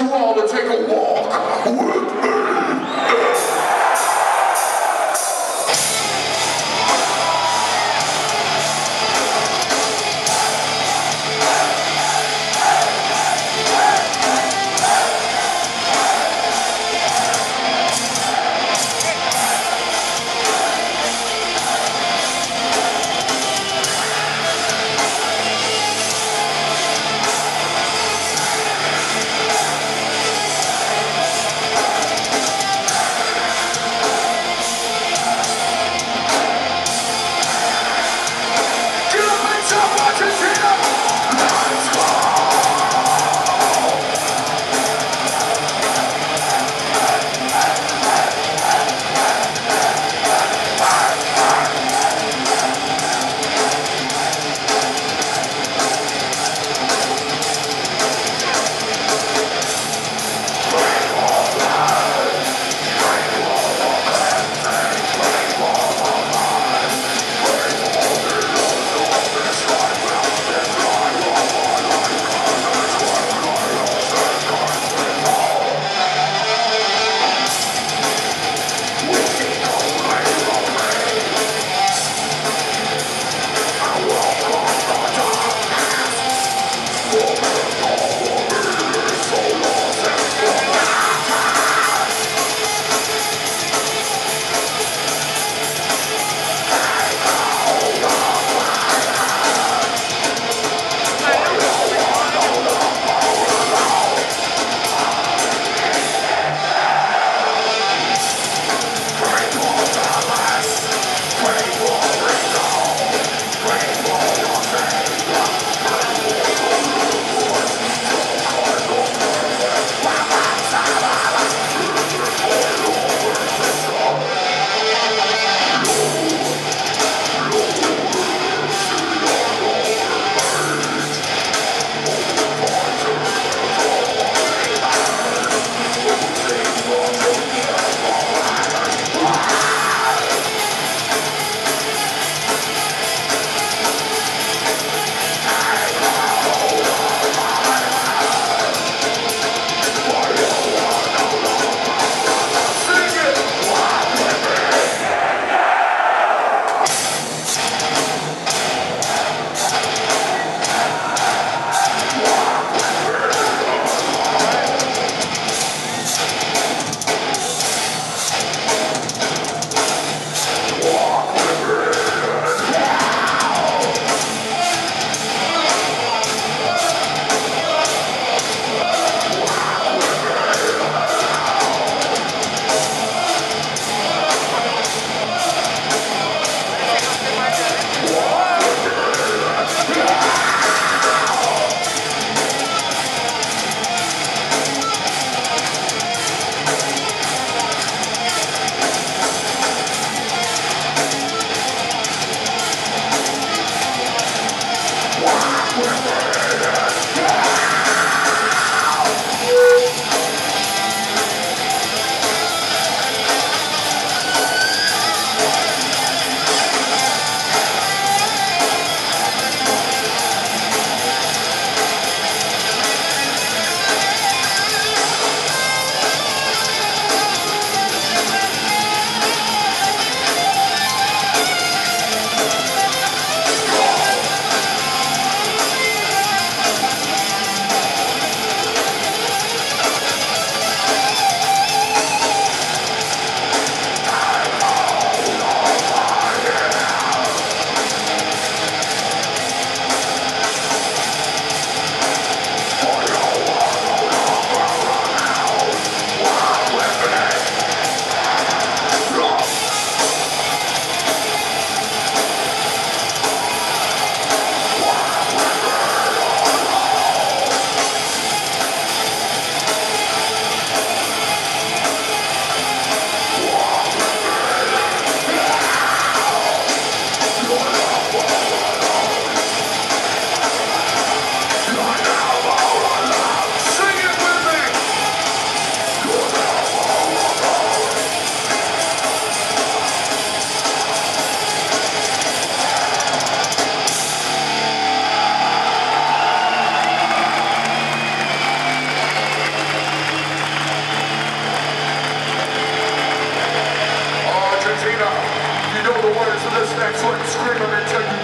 want you all to take a walk. the winners of this next one. Scream them and take